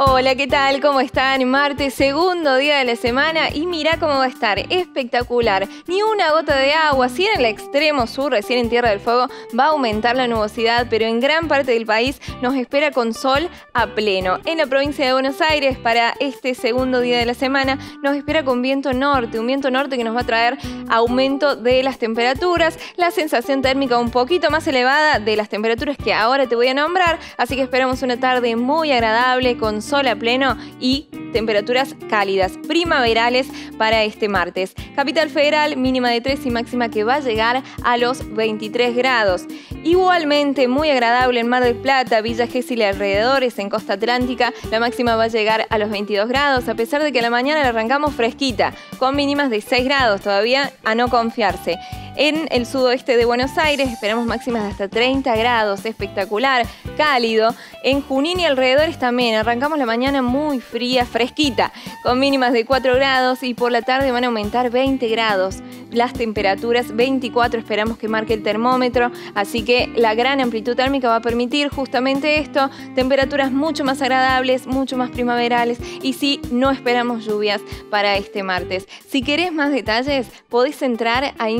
Hola, ¿qué tal? ¿Cómo están? Martes, segundo día de la semana y mira cómo va a estar. Espectacular. Ni una gota de agua. Si en el extremo sur, recién en Tierra del Fuego, va a aumentar la nubosidad, pero en gran parte del país nos espera con sol a pleno. En la provincia de Buenos Aires, para este segundo día de la semana, nos espera con viento norte. Un viento norte que nos va a traer aumento de las temperaturas, la sensación térmica un poquito más elevada de las temperaturas que ahora te voy a nombrar. Así que esperamos una tarde muy agradable con sol a pleno y temperaturas cálidas, primaverales para este martes. Capital Federal, mínima de 3 y máxima que va a llegar a los 23 grados. Igualmente muy agradable en Mar del Plata, Villa Gesell y alrededores, en Costa Atlántica, la máxima va a llegar a los 22 grados, a pesar de que a la mañana la arrancamos fresquita, con mínimas de 6 grados todavía, a no confiarse. En el sudoeste de Buenos Aires esperamos máximas de hasta 30 grados, espectacular, cálido. En Junín y alrededores también arrancamos la mañana muy fría, fresquita, con mínimas de 4 grados y por la tarde van a aumentar 20 grados. Las temperaturas 24 esperamos que marque el termómetro, así que la gran amplitud térmica va a permitir justamente esto, temperaturas mucho más agradables, mucho más primaverales y sí, no esperamos lluvias para este martes. Si querés más detalles, podés entrar a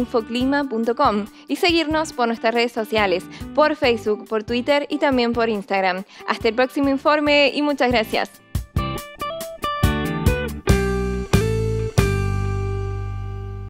y seguirnos por nuestras redes sociales, por Facebook, por Twitter y también por Instagram. Hasta el próximo informe y muchas gracias.